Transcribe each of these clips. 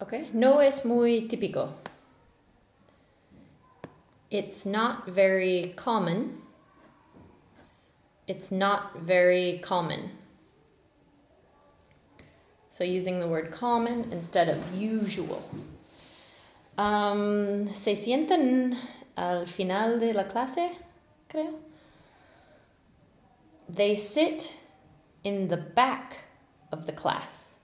Okay, no es muy típico. It's not very common. It's not very common. So using the word common instead of usual. Um, ¿Se sienten al final de la clase? Creo. They sit in the back of the class.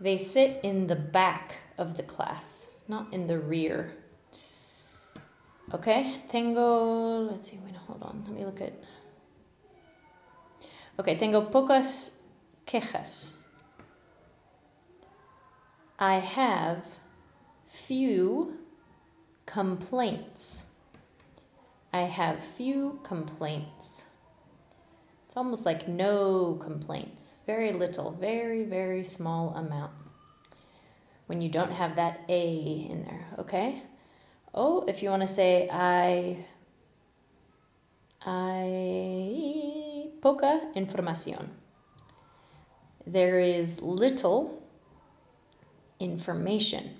They sit in the back of the class, not in the rear. Okay, tengo, let's see, wait, hold on, let me look at. Okay, tengo pocas quejas. I have few complaints. I have few complaints. It's almost like no complaints. Very little, very, very small amount. When you don't have that A in there, okay? Oh, if you want to say I I poca información. There is little information.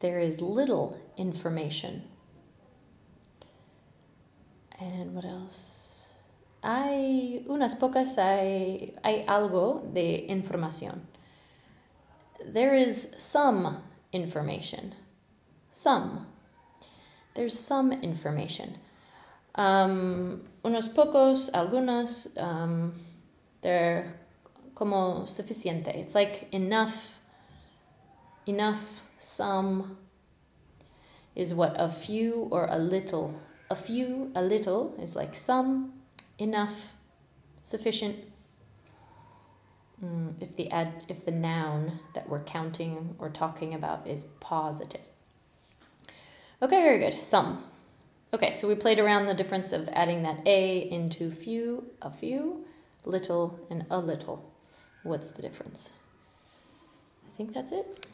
There is little information. And what else? Hay unas pocas, hay, hay algo de información. There is some information. Some. There's some information. Um, unos pocos, algunos, um, they're como suficiente. It's like enough enough, some is what a few or a little. A few, a little is like some, enough, sufficient. Mm, if the ad, if the noun that we're counting or talking about is positive. Okay, very good. Some. Okay, so we played around the difference of adding that a into few, a few, little, and a little. What's the difference? I think that's it.